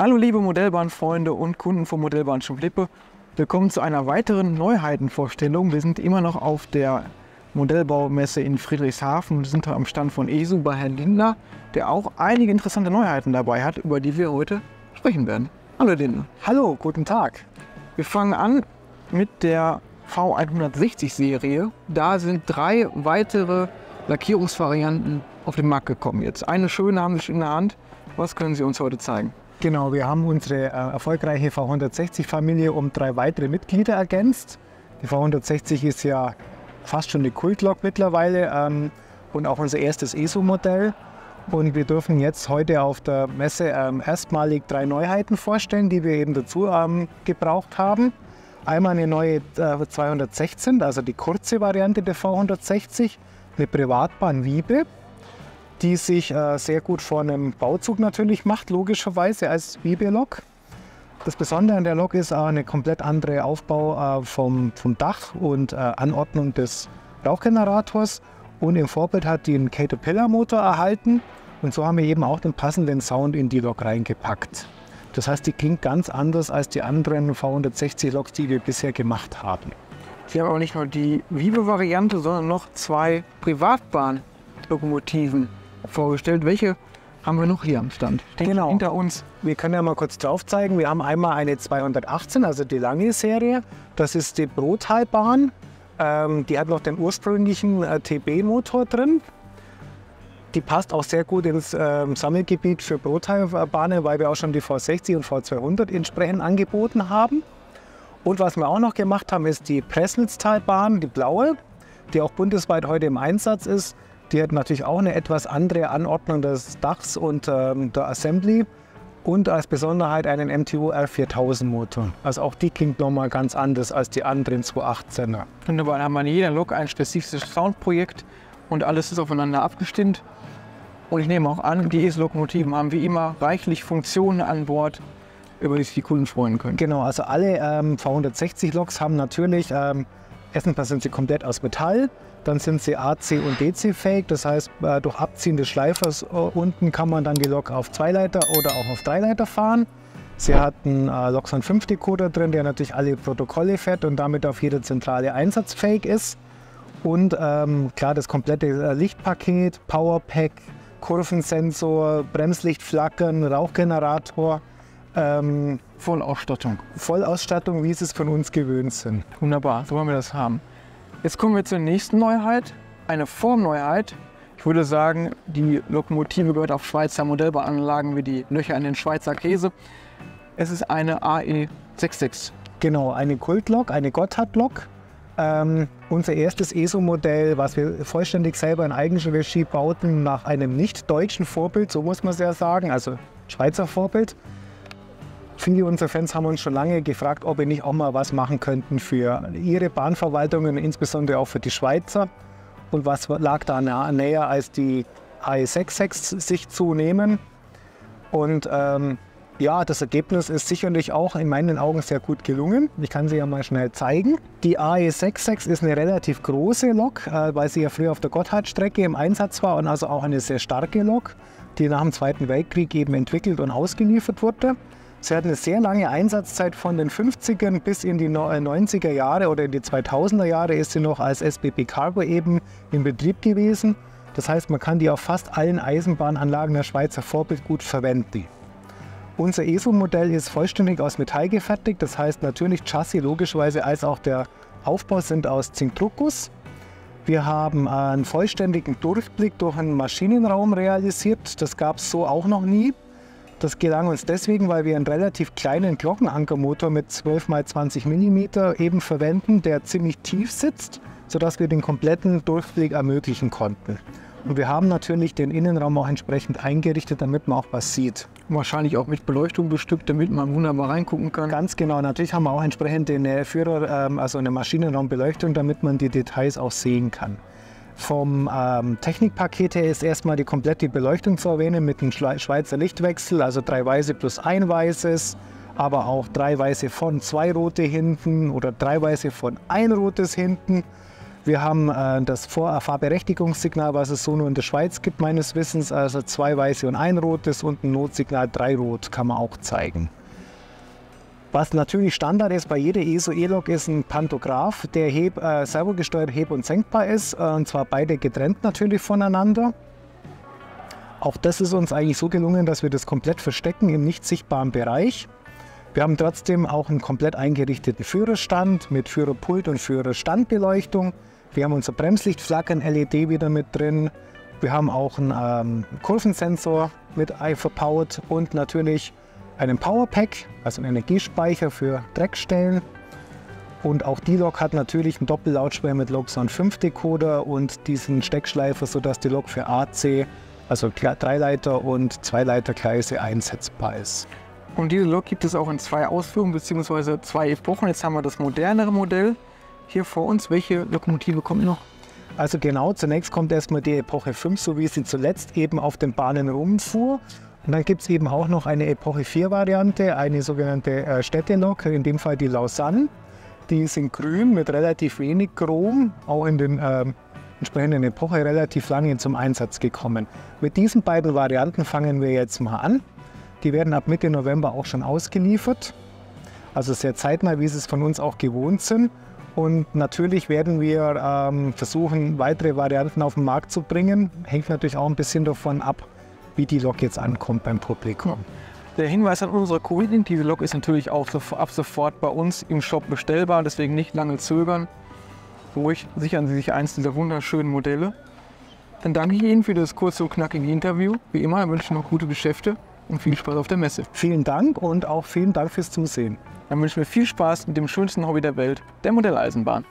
Hallo liebe Modellbahnfreunde und Kunden von Modellbahn Schumflippe. Willkommen zu einer weiteren Neuheitenvorstellung. Wir sind immer noch auf der Modellbaumesse in Friedrichshafen und sind am Stand von ESU bei Herrn Lindner, der auch einige interessante Neuheiten dabei hat, über die wir heute sprechen werden. Hallo Lindner. Hallo, guten Tag. Wir fangen an mit der V160 Serie. Da sind drei weitere Lackierungsvarianten auf den Markt gekommen jetzt. Eine schöne haben Sie schon in der Hand. Was können Sie uns heute zeigen? Genau, wir haben unsere äh, erfolgreiche V160-Familie um drei weitere Mitglieder ergänzt. Die V160 ist ja fast schon eine Kultlok mittlerweile ähm, und auch unser erstes ESO-Modell. Und wir dürfen jetzt heute auf der Messe ähm, erstmalig drei Neuheiten vorstellen, die wir eben dazu ähm, gebraucht haben. Einmal eine neue äh, 216, also die kurze Variante der V160, eine Privatbahn Wiebe, die sich äh, sehr gut vor einem Bauzug natürlich macht, logischerweise als Wiebe-Lok. Das Besondere an der Lok ist auch eine komplett andere Aufbau äh, vom, vom Dach und äh, Anordnung des Rauchgenerators. Und im Vorbild hat die einen Caterpillar-Motor erhalten. Und so haben wir eben auch den passenden Sound in die Lok reingepackt. Das heißt, die klingt ganz anders als die anderen V160-Loks, die wir bisher gemacht haben. Sie haben aber nicht nur die Wiebe-Variante, sondern noch zwei Privatbahnlokomotiven vorgestellt. Welche haben wir noch hier am Stand? Steht genau. Hinter uns. Wir können ja mal kurz drauf zeigen. Wir haben einmal eine 218, also die lange Serie. Das ist die Brotalbahn. Ähm, die hat noch den ursprünglichen äh, TB-Motor drin. Die passt auch sehr gut ins ähm, Sammelgebiet für Brotalbahnen, weil wir auch schon die V60 und V200 entsprechend angeboten haben. Und was wir auch noch gemacht haben, ist die Pressnitztalbahn, die blaue, die auch bundesweit heute im Einsatz ist. Die hat natürlich auch eine etwas andere Anordnung des Dachs und ähm, der Assembly und als Besonderheit einen MTU R4000 Motor. Also auch die klingt nochmal ganz anders als die anderen 218er. Wunderbar, dann haben wir in jeder Lok ein spezifisches Soundprojekt und alles ist aufeinander abgestimmt. Und ich nehme auch an, die ES-Lokomotiven haben wie immer reichlich Funktionen an Bord, über die sich die Kunden freuen können. Genau, also alle ähm, V160-Loks haben natürlich, ähm, erstens sind sie komplett aus Metall, dann sind sie AC und DC fähig, das heißt äh, durch Abziehen des Schleifers äh, unten kann man dann die Lok auf 2 Leiter oder auch auf 3 Leiter fahren. Sie hat einen äh, Loxan 5 Decoder drin, der natürlich alle Protokolle fährt und damit auf jede Zentrale einsatzfähig ist. Und ähm, klar, das komplette äh, Lichtpaket, Powerpack, Kurvensensor, Bremslichtflackern, Rauchgenerator. Ähm, Vollausstattung. Vollausstattung, wie Sie es von uns gewöhnt sind. Wunderbar, so wollen wir das haben. Jetzt kommen wir zur nächsten Neuheit, eine Formneuheit. Ich würde sagen, die Lokomotive gehört auf Schweizer Modellbahnanlagen wie die Löcher in den Schweizer Käse. Es ist eine AE66. Genau, eine Kultlok, eine Gotthard-Lok. Ähm, unser erstes ESO-Modell, was wir vollständig selber in eigener Regie bauten, nach einem nicht deutschen Vorbild, so muss man es ja sagen, also Schweizer Vorbild. Viele unserer Fans haben uns schon lange gefragt, ob wir nicht auch mal was machen könnten für ihre Bahnverwaltungen, insbesondere auch für die Schweizer. Und was lag da näher, als die AE66 sich zu nehmen. Und ähm, ja, das Ergebnis ist sicherlich auch in meinen Augen sehr gut gelungen. Ich kann sie ja mal schnell zeigen. Die AE66 ist eine relativ große Lok, äh, weil sie ja früher auf der Gotthardstrecke im Einsatz war und also auch eine sehr starke Lok, die nach dem Zweiten Weltkrieg eben entwickelt und ausgeliefert wurde. Sie hat eine sehr lange Einsatzzeit von den 50ern bis in die 90er äh, Jahre oder in die 2000er Jahre ist sie noch als SBB Cargo eben in Betrieb gewesen. Das heißt, man kann die auf fast allen Eisenbahnanlagen der Schweizer Vorbild gut verwenden. Unser ESO-Modell ist vollständig aus Metall gefertigt, das heißt natürlich Chassis logischerweise als auch der Aufbau sind aus Zinkdruckguss. Wir haben einen vollständigen Durchblick durch einen Maschinenraum realisiert, das gab es so auch noch nie. Das gelang uns deswegen, weil wir einen relativ kleinen Glockenankermotor mit 12 x 20 mm eben verwenden, der ziemlich tief sitzt, sodass wir den kompletten Durchblick ermöglichen konnten. Und wir haben natürlich den Innenraum auch entsprechend eingerichtet, damit man auch was sieht. Wahrscheinlich auch mit Beleuchtung bestückt, damit man wunderbar reingucken kann. Ganz genau. Natürlich haben wir auch entsprechend eine Führer, ähm, also eine Maschinenraumbeleuchtung, damit man die Details auch sehen kann. Vom ähm, Technikpaket her ist erstmal die komplette Beleuchtung zu erwähnen mit dem Schweizer Lichtwechsel, also drei weiße plus ein weißes, aber auch drei weiße von zwei rote hinten oder drei weiße von ein rotes hinten. Wir haben äh, das Fahrberechtigungssignal, was es so nur in der Schweiz gibt, meines Wissens. Also zwei weiße und ein rotes und ein Notsignal, drei rot, kann man auch zeigen. Was natürlich Standard ist bei jeder ESO E-Log ist ein Pantograph, der heb, äh, servogesteuert heb- und senkbar ist. Äh, und zwar beide getrennt natürlich voneinander. Auch das ist uns eigentlich so gelungen, dass wir das komplett verstecken im nicht sichtbaren Bereich. Wir haben trotzdem auch einen komplett eingerichteten Führerstand mit Führerpult und Führerstandbeleuchtung. Wir haben unser Bremslichtflackern LED wieder mit drin. Wir haben auch einen ähm, Kurvensensor mit verbaut und natürlich einen Powerpack, also einen Energiespeicher für Dreckstellen. Und auch die Lok hat natürlich einen Doppellautsprecher mit Logsound 5 Decoder und diesen Steckschleifer, sodass die Lok für AC, also Dreileiter- und Zweileitergleise einsetzbar ist. Und diese Lok gibt es auch in zwei Ausführungen bzw. zwei Epochen. Jetzt haben wir das modernere Modell hier vor uns. Welche Lokomotive kommt noch? Also genau, zunächst kommt erstmal die Epoche 5, so wie sie zuletzt eben auf den Bahnen rumfuhr. Und dann gibt es eben auch noch eine Epoche 4 Variante, eine sogenannte äh, Städtelok, in dem Fall die Lausanne. Die sind grün mit relativ wenig Chrom, auch in den äh, entsprechenden Epoche relativ lange zum Einsatz gekommen. Mit diesen beiden Varianten fangen wir jetzt mal an. Die werden ab Mitte November auch schon ausgeliefert. Also sehr zeitnah, wie Sie es von uns auch gewohnt sind. Und natürlich werden wir ähm, versuchen, weitere Varianten auf den Markt zu bringen. Hängt natürlich auch ein bisschen davon ab, wie die Lok jetzt ankommt beim Publikum. Der Hinweis an unsere Kunden, diese Lok ist natürlich auch ab sofort bei uns im Shop bestellbar, deswegen nicht lange zögern. Ruhig sichern Sie sich eins dieser wunderschönen Modelle. Dann danke ich Ihnen für das kurze und knackige Interview. Wie immer wünsche ich noch gute Geschäfte und viel Spaß auf der Messe. Vielen Dank und auch vielen Dank fürs Zusehen. Dann wünschen wir viel Spaß mit dem schönsten Hobby der Welt, der Modelleisenbahn.